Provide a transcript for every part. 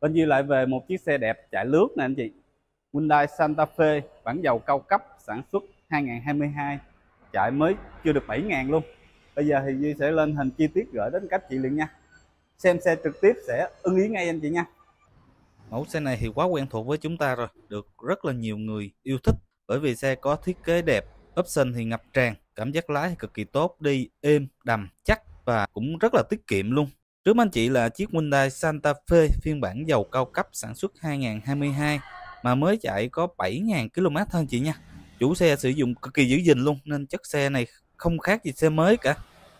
Bên Duy lại về một chiếc xe đẹp chạy lướt nè anh chị. Hyundai Santa Fe bản dầu cao cấp sản xuất 2022 chạy mới chưa được 7.000 luôn. Bây giờ thì Duy sẽ lên hình chi tiết gửi đến các chị liền nha. Xem xe trực tiếp sẽ ưng ý ngay anh chị nha. Mẫu xe này thì quá quen thuộc với chúng ta rồi, được rất là nhiều người yêu thích. Bởi vì xe có thiết kế đẹp, option thì ngập tràn, cảm giác lái thì cực kỳ tốt, đi êm, đầm, chắc và cũng rất là tiết kiệm luôn. Trước anh chị là chiếc Hyundai Santa Fe phiên bản dầu cao cấp sản xuất 2022 mà mới chạy có 7.000 km thôi chị nha. Chủ xe sử dụng cực kỳ giữ gìn luôn nên chất xe này không khác gì xe mới cả.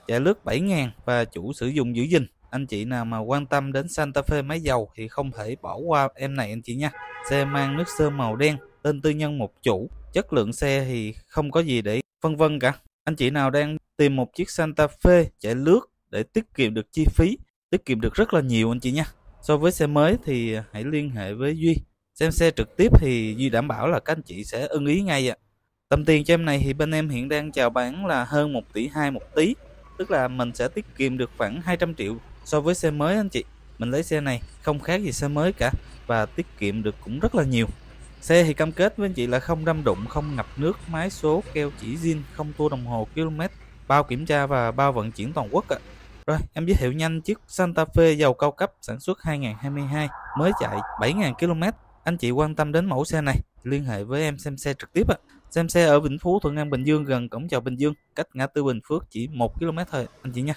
Chạy lướt 7.000 và chủ sử dụng giữ gìn anh chị nào mà quan tâm đến Santa Fe máy dầu thì không thể bỏ qua em này anh chị nha. Xe mang nước sơn màu đen, tên tư nhân một chủ, chất lượng xe thì không có gì để phân vân cả. Anh chị nào đang tìm một chiếc Santa Fe chạy lướt để tiết kiệm được chi phí, tiết kiệm được rất là nhiều anh chị nha. So với xe mới thì à, hãy liên hệ với Duy. Xem xe trực tiếp thì Duy đảm bảo là các anh chị sẽ ưng ý ngay ạ. Tầm tiền cho em này thì bên em hiện đang chào bán là hơn 1 tỷ 2 một tí. Tức là mình sẽ tiết kiệm được khoảng 200 triệu so với xe mới anh chị mình lấy xe này, không khác gì xe mới cả, và tiết kiệm được cũng rất là nhiều xe thì cam kết với anh chị là không đâm đụng, không ngập nước, máy số, keo chỉ zin, không tua đồng hồ, km, bao kiểm tra và bao vận chuyển toàn quốc ạ rồi, em giới thiệu nhanh chiếc Santa Fe dầu cao cấp sản xuất 2022 mới chạy 7.000 km anh chị quan tâm đến mẫu xe này, liên hệ với em xem xe trực tiếp ạ. Xem xe ở Vĩnh Phú, Thuận An, Bình Dương, gần cổng chào Bình Dương, cách ngã tư Bình Phước chỉ 1 km thôi anh chị nha.